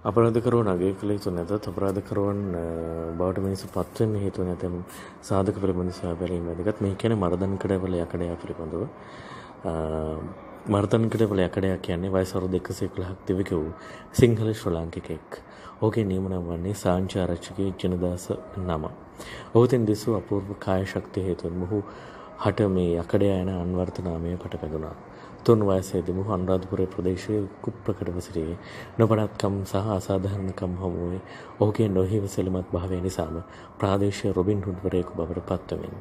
අපරාධකරුවන් අගය කළ යුතු නැතත් අපරාධකරුවන් බවට මිනිස්සු පත්වෙන්න හේතුව නැතැම් සාධක පිළිබඳ සොයා බැලීම වැදගත්. මේ කියන්නේ මර්දන් කඩවල යකඩයක් පිළිබඳව. මර්දන් කඩවල යකඩයක් කියන්නේ වයස අවුරුදු 111ක් තිබෙක වූ සිංහල ශ්‍රී ලාංකිකයෙක්. ඔහුගේ නියම නම වන්නේ සාංචාරච්චිගේ ජනදාස නම. ඔහුතෙන් දිසූ අපූර්ව කාය ශක්තිය හේතුවෙන් මොහු හට මේ යකඩය යන අන්වර්ථ නාමය පට පැදුණා. තුන් වයසේදී මොහු අනුරාධපුර ප්‍රදේශයේ කුප්‍රකටව සිටියේ. නොපනත්කම් සහ අසාධාරණකම් හමුවේ ඔහුගේ නොහිවසිලිමත් භාවය නිසාම ප්‍රාදේශීය රොබින් හුඩ් වරයෙකු බවට පත්වෙමින්.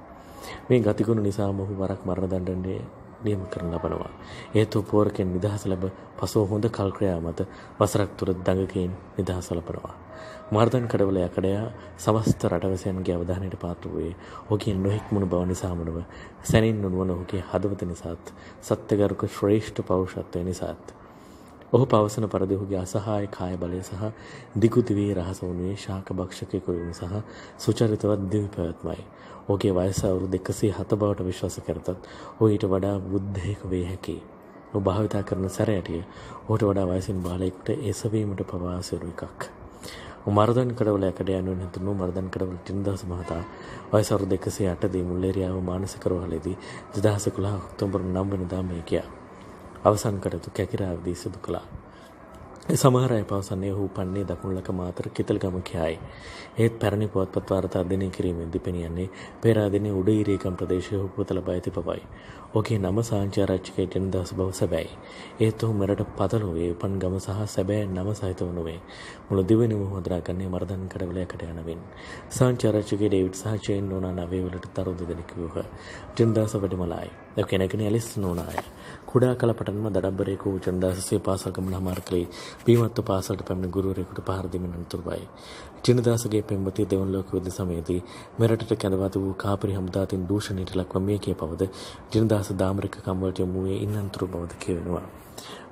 මේ ගතිගුණ නිසා මොහු වරක් මරණ දණ්ඩනය නියම කරන ලබනවා. හේතු පෝරකෙන් නිදහස ලැබ පසුව හොඳ කල්ක්‍රියා මත වසරක් තුර දඟකයෙන් නිදහස ලබනවා. මර්දන් කඩවල යකඩයා සමස්ත රටවැසියන්ගේ අවධානයට පාත්‍ර වූයේ ඔහුගේ නොහික්මුණු බව නිසාම නොව සැනින් නුවන ඔහුගේ හදවත නිසාත් සත්‍යගරුක ශ්‍රේෂ්ඨ පෞරුෂත්වය නිසාත් ඔහු පවසන පරිදි ඔහුගේ අසහාය කාය බලය සහ දිගු දිවේ රහස වුණේ ශාක භක්ෂකයෙකු වීම සහ සුචරිතවත් දිවි පැවැත්මයි. ඔහුගේ වයස අවුරුදු 107 බවට විශ්වාස කරතත් ඔහු ඊට වඩා බුද්ධයෙකු වේ හැකියි. ඔහු භාවිතා කරන සැරයටිය ඔහුට වඩා වයසින් බාලයෙකුට එසවීමට පවා අසීරු එකක්. මර්දන් කඩවල යකඩ යනුවෙන් හැඳුන්වූ මර්දන් කඩවල ටින්දාස මහතා වයස අවුරුදු 108 දී මුල්ලේරියාව මානසික රෝහලේදී 2011 ඔක්තෝබර් 9 වෙනිදා මේ ගියා. අවසන් කටයුතු කැකිරාවදී සිදු කළා. සමහර අය පවසන්නේ ඔහු උපන්නේ දකුණුලක මාතර කිතල්ගම කියයි. ඒත් පැරණි පුවත්පත් වාර්තා අධ්‍යයනය කිරීමෙන්දී පෙනියන්නේ පෙරාදෙණිය උඩීරීකම් ප්‍රදේශයේ ඔහු පුවත ලබා ඇති බවයි. ඔහුගේ නම සාංචාරච්චිකේ ජනදාස බව සැබෑයි. ඒත් ඔහු මෙරට පතලුවේ උපන් ගම සහ සැබෑ නම සහිතව නොවේ. මුළු දිවෙනම හොදරාගන්නේ මර්දන් කඩවලයකට යනවෙන්. සාංචාරච්චිකේ ඩේවිඩ් සහ චේන් නෝනා නවයේ වලට තරු දෙදෙනෙක් වූහ. ජනදාස වැඩිමලායි. ඒ කෙනෙක්නේ ඇලිස් නෝනාය. කුඩා කල පටන්ම දඩබ්බරයෙකු වූ ජනදාස සිය පාසල් ගමන හමාර කළේ බීමත්ව පාසලට පැමිණි ගුරුවරයෙකුට පහර දීමෙන් අනතුරුවයි. ජනදාසගේ පෙම්වතිය දෙවන ලෝක යුද්ධ සමයේදී මෙරටට කැඳවත් වූ කාපරි හමුදාතින් දූෂණයට ලක්ව මිය කිය පවද ජනදාස දාමරික කම්වලට යොමු වූයේ ඉන් අනතුරු බවද කියවෙනවා.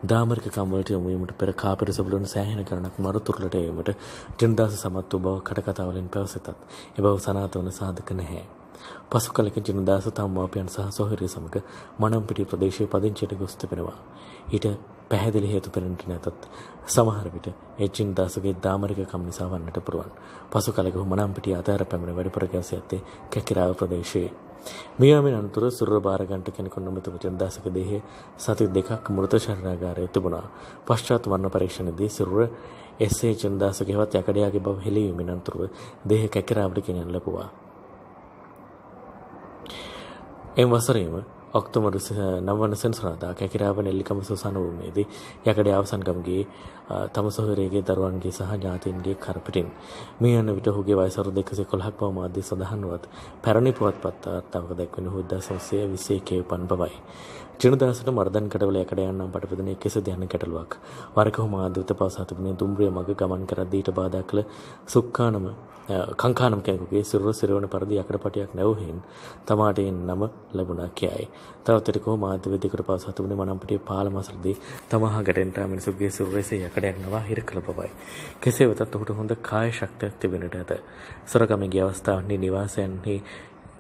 දාමරික කම්වලට යොමු වීමට පෙර කාපරි සබළුන් සෑහෙන ගණනක් මරුතුරලට ඒමට ජනදාස සමත් වූ බව කටකතාවලින් පැවසෙතත් එබව සනාථ වන සාධක නැහැ. පසු කලක ජනදාස තම මාපියන් සහ සොහොරිය සමග මනම්පිටිය ප්‍රදේශයේ පදිංචියට ගොස් තිබෙනවා. ඊට පැහැදිලි හේතු පෙරෙන්නට නැතත් සමහර විට ඒ ජනදාසගේ දාමරිකකම් නිසා වන්නට පුරුවන්. පසු කලක ඔහු මනම්පිටිය අතහැර පැමිණ වැඩිපුර ගැස ඇත්තේ කැකිරාව ප්‍රදේශයේ. මියාමින් අනතුර සුර බාරගන්ට කෙනෙකු නොමැතිව ජනදාසක දේහය සති දෙකක් මෘත ශරීරාගාරයේ තිබුණා. පශ්චාත් වර්ණ පරීක්ෂණයේදී සිරුර එස්.ඒ. ජනදාසගේවත් යකඩයාගේ බව හෙළිවීමෙන් අනතුරුව දේහ කැකිරාවට ගෙනයන ලැබුවා. එම වසරේම ඔක්තෝබර් 9 වන සෙනසුරාදා කැකිරාව නෙල්ලිකම සුසාන භූමියේදී යකඩ අවසන්ගමගේ තම සොහොයුරියගේ දරුවන්ගේ සහ ඥාතීන්ගේ කරපිටින් මේ යන විට ඔහුගේ වයස අවුරුදු 111ක් බව මාධ්‍ය සඳහන්වත් පැරණි පුවත්පත් වාර්තාවක දැක්වෙන ඔහු 1921 උපන් බවයි. ජනදාසට මර්දන් කඩවල යකඩ යන්නම් පටපදන කෙසෙද යන ගැටලුවක්. වරක ඔහු මාධ්‍යවත පවසා තිබුණේ දුම්රිය මග ගමන් කරද්දී ඊට බාධා කළ සුක්කානම කංකානම් කෙනෙකුගේ සිරුර සිරවන පරිදි යකඩපටියක් නැවුහෙන් තමාට නම ලැබුණා කියයි. තවතට කොහොම මාධ්‍ය වේදිකට පවසා තිබුණේ මනම්පිටිය පාල මසලදී තමහා ගැටෙන්ට මිනිසුගේ සිරුරේසේ යකඩයක් නවා හිර කළ බවයි. කෙසේ වෙතත් ඔහුට හොඳ කාය ශක්තියක් තිබෙනට ඇත. සොරකමගේ අවස්ථාවන්හි නිවාසයන්හි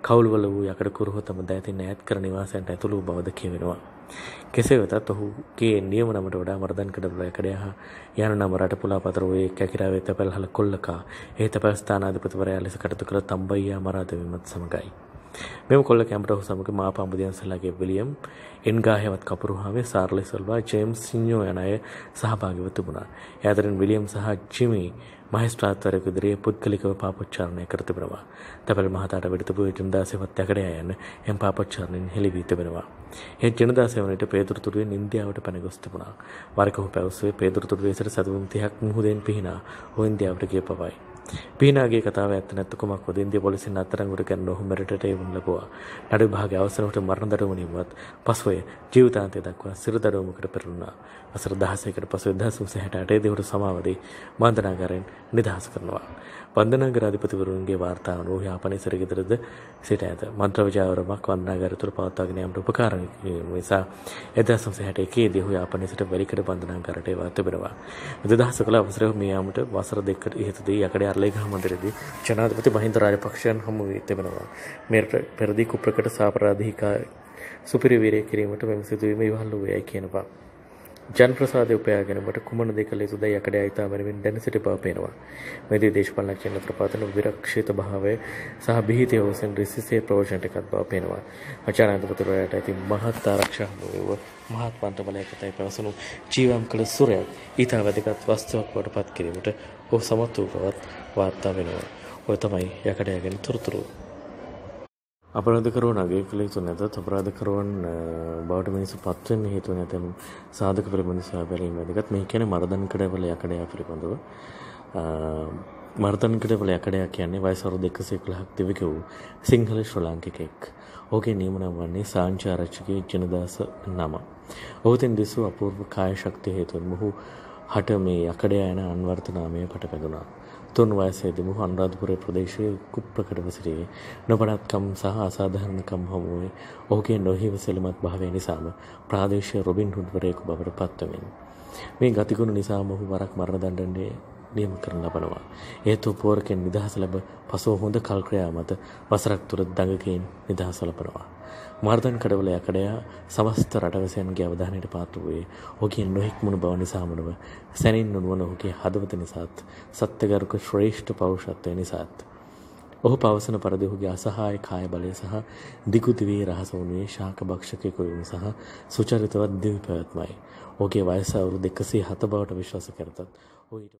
කවුල්වල වූ යකඩ කුරුහ තම දෑතින් ඈත් කර නිවාසයන්ට ඇතුළු බවද කියවෙනවා. කෙසේ වෙතත් ඔහුගේ නියම නමට වඩා මර්දන් කඩවල යකඩය හා යන නම රට පුලා පතර වූයේ කැකිරාවේ තැපැල්හල කොල්ලකා ඒ තැපැල් ස්ථානාධිපතිවරයා ලෙස කටයුතු කළ තම්බයියා මරා දැමීමත් සමගයි. මෙම කොල්ල කැමට ඔහු සමග මා පම්බුදියන්සලාගේ විලියම් එන්ගාහෙවත් කපුරුහාවේ සාර්ලි සල්වා ජේම්ස් සිංහෝ යන අය සහභාගිව තිබුණා. ඒ අතරින් විලියම් සහ ජිමි මහේස්ත්‍රාත්වරයෙකු ඉදිරියේ පුද්ගලිකව පාපොච්චාරණය කර තිබෙනවා. තැපැල් මහතාට වෙඩිතපු ජනදාසේවත් යකඩ යන එම් පාපොච්චාරණයෙන් හෙළි වී තිබෙනවා. ඒ ජනදාසය වනට පේදුරු තුඩුවෙන් ඉන්දියාවට පැන ගොස් තිබුණා. වරක ඔහු පැවසුවේ පේදුරු තුඩුවේ සිට සතුන් 30ක් මුහුදෙන් පිහිනා ඔහු ඉන්දියාවට ගිය බවයි. පීනාගේ කතාව ඇත්ත නැත්ත කුමක් වද ඉන්දිය පොලිසියෙන් අත්අඩංගුවට ගැන ඔහු මෙරටට එවුන් ලැබුවා. නඩු විභාගයේ අවසරවට මරණ දඬුවම නිමුවත් පසුව ජීවිතාන්තය දක්වා සිර දඬුවමකට පෙරුණා. වසර 16කට පසු 1968 දෙවරු සමාවදී බන්ධනාගාරයෙන් නිදහස් කරනවා. බන්ධනාගාර අධිපතිවරුන්ගේ වාර්තාව අනුව යාපනයේ සිරගෙදරද සිට ඇත. මන්ත්‍ර විජයවරමක් වන්නාගාර තුළ පවත්වාගෙන යාමට උපකාර නිසා 1961 දී ඔහු යාපනයේ සිට වැලිකඩ බන්ධනාගාරයට එවා තිබෙනවා. 2011 අවසරයේ මේ යාමට වසර දෙකකට ඉහතදී යකඩ අරලේගහ මන්දිරයේදී ජනාධිපති මහින්ද රාජපක්ෂයන් හමු වී තිබෙනවා. මෙරට පෙරදී කුප්‍රකට සාපරාධිකා සුපිරි වීරය කිරීමට මෙම සිදුවීම ඉවහල් වූයයි කියනවා. ජනප්‍රසාදය උපයා ගැනීමට කුමන දේ කළ යුතුදයි යකඩ අයිතා වෙනුවෙන් දැන සිටි බව පේනවා. මෙදී දේශපාලනඥයන් අතර පවතින විරක්ෂිත භාවය සහ බිහිතිය ඔසෙන් රිසිසේ ප්‍රයෝජනට එකත් බව පේනවා. ආචාර්යන්තපතිවරයාට ඇති මහත් ආරක්ෂා හමුවේව මහත් පන්තබලයකටයි පැවසුණු ජීවම් කළ සුරයක් ඊතා වැදගත් වස්තුවක් බවට පත් කිරීමට ඔහු සමත් වූ බවත් වාර්තා වෙනවා. ඔය තමයි යකඩය ගැන තොරතුරු. අපරාධකරුවන් අගය කළ යුතු නැතත් අපරාධකරුවන් බවට මිනිස්සු පත්වෙන්න හේතුව නැතැම් සාධක පිළිබඳ සොයා බැලීම වැදගත්. මේ කියන්නේ මර්දන් කඩවල යකඩය පිළිබඳව. මර්දන් කඩවල යකඩයක් කියන්නේ වයස අවුරුදු 111ක් තිබෙක වූ සිංහල ශ්‍රී ලාංකිකයෙක්. ඔහුගේ නියමනම වන්නේ සාංචාරච්චිගේ ජනදාස නම. ඔහුතෙන් දිසූ අපූර්ව කාය ශක්තිය හේතුවෙන් මොහු හට මේ යකඩය යන අන්වර්ථ නාමය පට පැදුණා. තුන් වයසේදී මොහු අනුරාධපුර ප්‍රදේශයේ කුප්‍රකටව සිටියේ. නොපඩත්කම් සහ අසාධාරණකම් හමුවේ ඔහුගේ නොහිවසිලිමත් භාවය නිසාම ප්‍රාදේශීය රොබින් හුඩ් වරයෙකු බවට පත්වමින්. මේ ගතිගුණ නිසා මොහු වරක් මරණ දණ්ඩනය නියම කරන ලබනවා. හේතු පෝරකෙන් නිදහස ලැබ පසුව හොඳ කල්ක්‍රියා මත වසරක් තුර දඟකයෙන් නිදහස ලබනවා. මර්දන් කඩවල යකඩයා සමස්ත රටවසයන්ගේ අවධානයට පාත්‍ර වූයේ ඔහුගේ නොහික්මුණු බව නිසාම නොව සැනින් නුවණ ඔහුගේ හදවත නිසාත් සත්‍යගරුක ශ්‍රේෂ්ඨ පෞරුෂත්වය නිසාත් ඔහු පවසන පරිදි ඔහුගේ අසහාය කාය බලය සහ දිගු දිවේ රහස වුණේ ශාක භක්ෂකයෙකු වීම සහ සුචරිතවත් දිවි පැවැත්මයි. ඔහුගේ වයස අවුරුදු 107 බවට විශ්වාස කරතත් ඔහු